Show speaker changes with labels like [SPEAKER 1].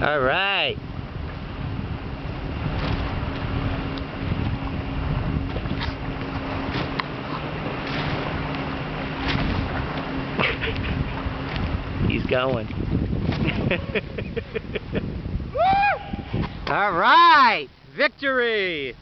[SPEAKER 1] All right. He's going. All right, victory.